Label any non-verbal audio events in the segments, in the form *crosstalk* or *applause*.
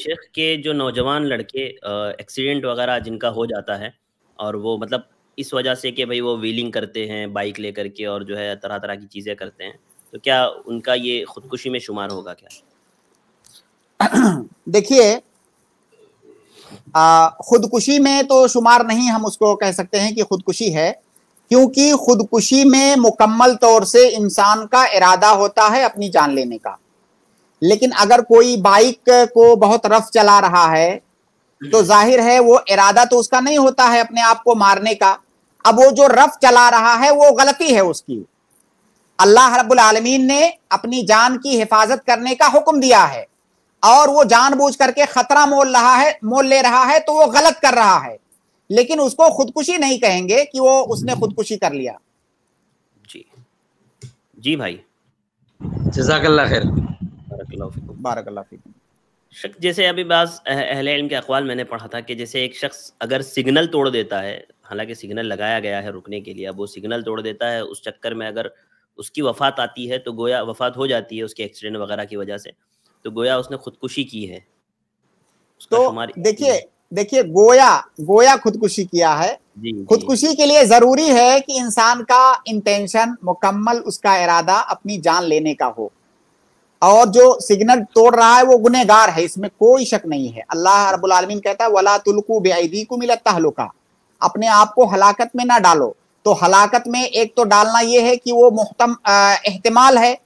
शेख के जो नौजवान लड़के एक्सीडेंट वगैरह जिनका हो जाता है और वो मतलब इस वजह से कि भाई वो व्हीलिंग करते हैं बाइक लेकर के और जो है तरह तरह की चीज़ें करते हैं तो क्या उनका ये खुदकुशी में शुमार होगा क्या? *clears throat* देखिए खुदकुशी में तो शुमार नहीं हम उसको कह सकते हैं कि खुदकुशी है, क्योंकि खुदकुशी में मुकम्मल तौर से इंसान का इरादा होता है अपनी जान लेने का। लेकिन अगर कोई बाइक को बहुत रफ चला रहा है तो ज़ाहिर है वो इरादा तो उसका नहीं होता है अपने आप को मारने का। अब वो जो रफ चला रहा है वो गलती है उसकी। अल्लाह रब्बुल आलमीन ने अपनी जान की हिफाजत करने का हुक्म दिया है। और वो जानबूझ करके खतरा मोल रहा है मोल ले रहा है तो वो गलत कर रहा है। लेकिन उसको खुदकुशी नहीं कहेंगे कि वो उसने खुदकुशी कर लिया। जी। जी भाई। जजाकल्ला खैर। जैसे अभी बाज अहले इल्म के अकवाल मैंने पढ़ा था कि जैसे एक शख्स अगर सिग्नल तोड़ देता है हालाँकि सिग्नल लगाया गया है रुकने के लिए अब वो सिग्नल तोड़ देता है उस चक्कर में अगर उसकी वफात आती है तो गोया वफात हो जाती है उसके एक्सीडेंट वगैरह की वजह से तो गोया उसने खुदकुशी की है। तो देखिए देखिए गोया गोया खुदकुशी किया है। खुदकुशी के लिए ज़रूरी है कि इंसान का इंटेंशन मुकम्मल उसका इरादा अपनी जान लेने का हो। और जो सिग्नल तोड़ रहा है वो गुनेगार है इसमें कोई शक नहीं है। अल्लाह रब्बुल आलमीन कहता है वला तुलकू बेदी को मिलता हलुका अपने आप को हलाकत में ना डालो। तो हलाकत में एक तो डालना ये है कि वो मुहतम एहतमाल है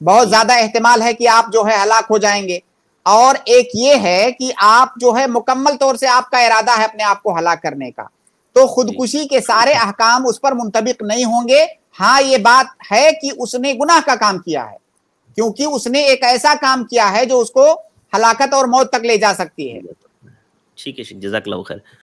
बहुत ज़्यादा एहतमाल है कि आप जो है हलाक हो जाएँगे। और एक ये है कि आप जो है मुकम्मल तौर से आपका इरादा है अपने आप को हलाक करने का। तो खुदकुशी के सारे अहकाम उस पर मुंतबिक नहीं होंगे। हाँ ये बात है कि उसने गुनाह का काम किया है। क्योंकि उसने एक ऐसा काम किया है जो उसको हलाकत और मौत तक ले जा सकती है। ठीक है जजाक खैर।